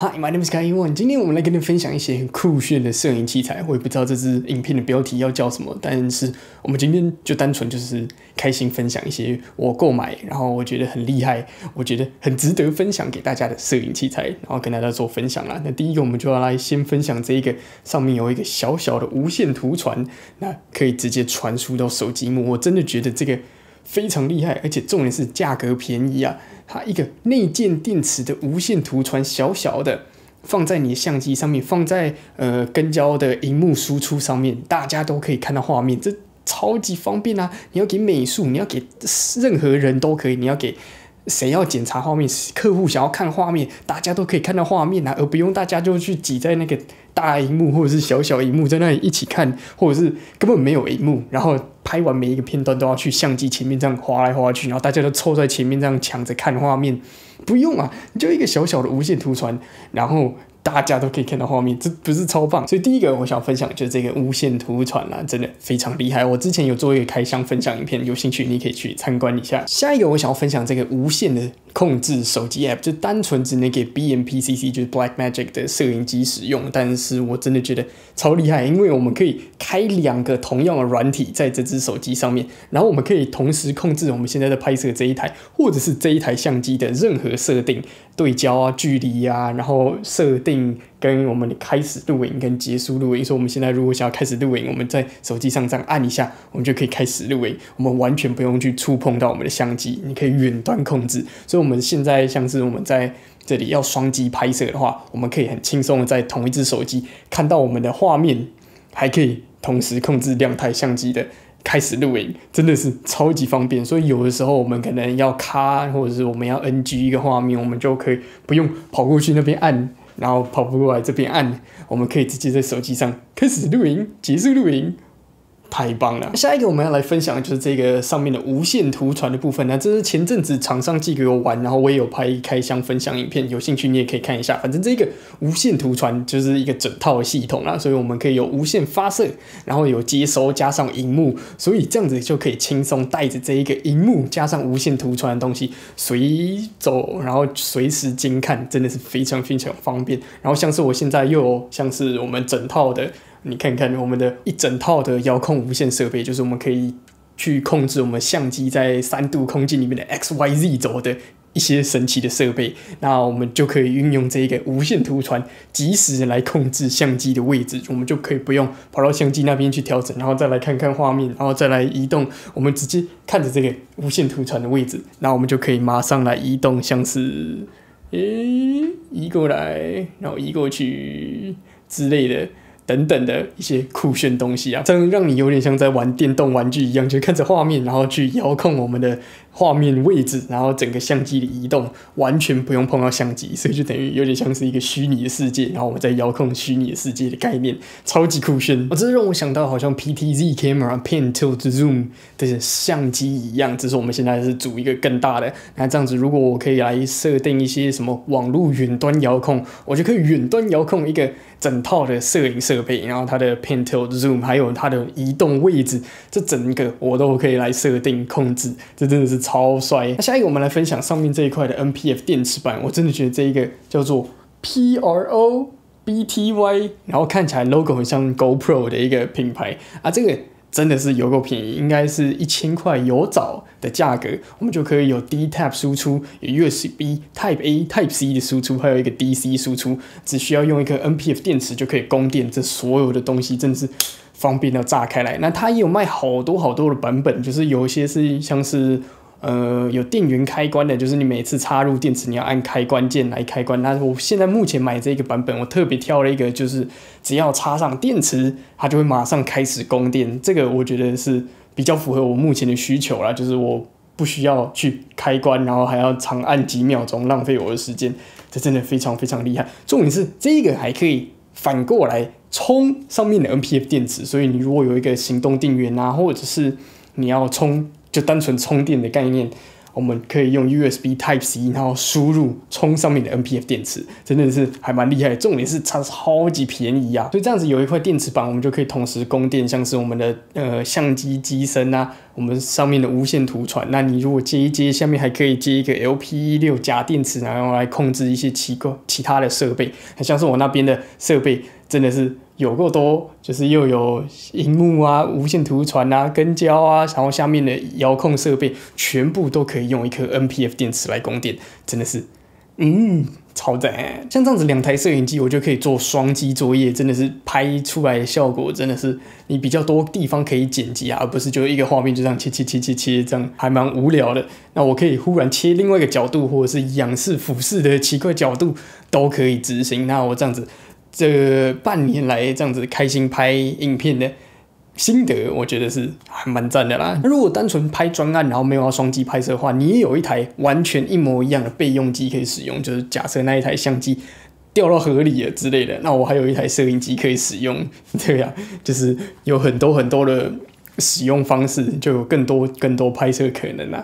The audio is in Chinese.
Hi, my name is Kai Yuan。今天我们来跟你分享一些很酷炫的摄影器材。我也不知道这支影片的标题要叫什么，但是我们今天就单纯就是开心分享一些我购买，然后我觉得很厉害，我觉得很值得分享给大家的摄影器材，然后跟大家做分享啦。那第一个，我们就要来先分享这一个，上面有一个小小的无线图传，那可以直接传输到手机幕。我真的觉得这个非常厉害，而且重点是价格便宜啊。它一个内建电池的无线图传，小小的放在你的相机上面，放在呃跟焦的荧幕输出上面，大家都可以看到画面，这超级方便啊！你要给美术，你要给任何人都可以，你要给谁要检查画面，客户想要看画面，大家都可以看到画面啊，而不用大家就去挤在那个大荧幕或者是小小荧幕在那里一起看，或者是根本没有荧幕，然后。拍完每一个片段都要去相机前面这样划来划去，然后大家都凑在前面这样抢着看画面，不用啊，就一个小小的无线图传，然后。大家都可以看到画面，这不是超棒？所以第一个我想分享就是这个无线图传啦，真的非常厉害。我之前有做一个开箱分享影片，有兴趣你可以去参观一下。下一个我想要分享这个无线的控制手机 App，就单纯只能给 BMPCC 就是 Blackmagic 的摄影机使用，但是我真的觉得超厉害，因为我们可以开两个同样的软体在这只手机上面，然后我们可以同时控制我们现在在拍摄这一台或者是这一台相机的任何设定，对焦啊、距离啊，然后设定。跟我们的开始录影跟结束录影，说我们现在如果想要开始录影，我们在手机上这样按一下，我们就可以开始录影。我们完全不用去触碰到我们的相机，你可以远端控制。所以我们现在像是我们在这里要双击拍摄的话，我们可以很轻松的在同一只手机看到我们的画面，还可以同时控制两台相机的开始录影，真的是超级方便。所以有的时候我们可能要卡，或者是我们要 NG 一个画面，我们就可以不用跑过去那边按。然后跑步过来这边按，我们可以直接在手机上开始录音，结束录音。太棒了！下一个我们要来分享的就是这个上面的无线图传的部分。那这是前阵子厂商寄给我玩，然后我也有拍开箱分享影片，有兴趣你也可以看一下。反正这个无线图传就是一个整套的系统啦，所以我们可以有无线发射，然后有接收加上荧幕，所以这样子就可以轻松带着这一个荧幕加上无线图传的东西随走，然后随时监看，真的是非常非常方便。然后像是我现在又有像是我们整套的。你看看我们的一整套的遥控无线设备，就是我们可以去控制我们相机在三度空间里面的 X、Y、Z 轴的一些神奇的设备。那我们就可以运用这个无线图传，及时来控制相机的位置。我们就可以不用跑到相机那边去调整，然后再来看看画面，然后再来移动。我们直接看着这个无线图传的位置，那我们就可以马上来移动，像是诶移过来，然后移过去之类的。等等的一些酷炫东西啊，这样让你有点像在玩电动玩具一样，就看着画面，然后去遥控我们的。画面位置，然后整个相机的移动完全不用碰到相机，所以就等于有点像是一个虚拟的世界，然后我们在遥控虚拟的世界的概念，超级酷炫。我这让我想到好像 PTZ Camera Pan Tilt Zoom 的相机一样，只是我们现在是组一个更大的。那这样子，如果我可以来设定一些什么网络远端遥控，我就可以远端遥控一个整套的摄影设备，然后它的 Pan Tilt Zoom 还有它的移动位置，这整个我都可以来设定控制，这真的是。超帅！那下一个我们来分享上面这一块的 NPF 电池板，我真的觉得这一个叫做 PRO BTY，然后看起来 logo 很像 GoPro 的一个品牌啊，这个真的是有够便宜，应该是一千块有找的价格，我们就可以有 D Type 输出，有 USB Type A Type C 的输出，还有一个 DC 输出，只需要用一个 NPF 电池就可以供电，这所有的东西真的是。方便到炸开来，那它也有卖好多好多的版本，就是有一些是像是呃有电源开关的，就是你每次插入电池，你要按开关键来开关。那我现在目前买这个版本，我特别挑了一个，就是只要插上电池，它就会马上开始供电。这个我觉得是比较符合我目前的需求啦，就是我不需要去开关，然后还要长按几秒钟，浪费我的时间。这真的非常非常厉害。重点是这个还可以反过来。充上面的 NPF 电池，所以你如果有一个行动电源啊，或者是你要充就单纯充电的概念，我们可以用 USB Type C，然后输入充上面的 NPF 电池，真的是还蛮厉害。重点是它超级便宜啊，所以这样子有一块电池板，我们就可以同时供电，像是我们的呃相机机身啊，我们上面的无线图传。那你如果接一接，下面还可以接一个 LPE 六假电池，然后来控制一些奇怪其他的设备，像是我那边的设备真的是。有够多，就是又有荧幕啊、无线图传啊、跟焦啊，然后下面的遥控设备全部都可以用一颗 NPF 电池来供电，真的是，嗯，超赞！像这样子两台摄影机，我就可以做双机作业，真的是拍出来的效果真的是你比较多地方可以剪辑啊，而不是就一个画面就这样切切切切切，这样还蛮无聊的。那我可以忽然切另外一个角度，或者是仰视、俯视的奇怪角度都可以执行。那我这样子。这半年来这样子开心拍影片的心得，我觉得是还蛮赞的啦。如果单纯拍专案，然后没有要双机拍摄的话，你也有一台完全一模一样的备用机可以使用。就是假设那一台相机掉到河里了之类的，那我还有一台摄影机可以使用。对呀，就是有很多很多的使用方式，就有更多更多拍摄可能啦。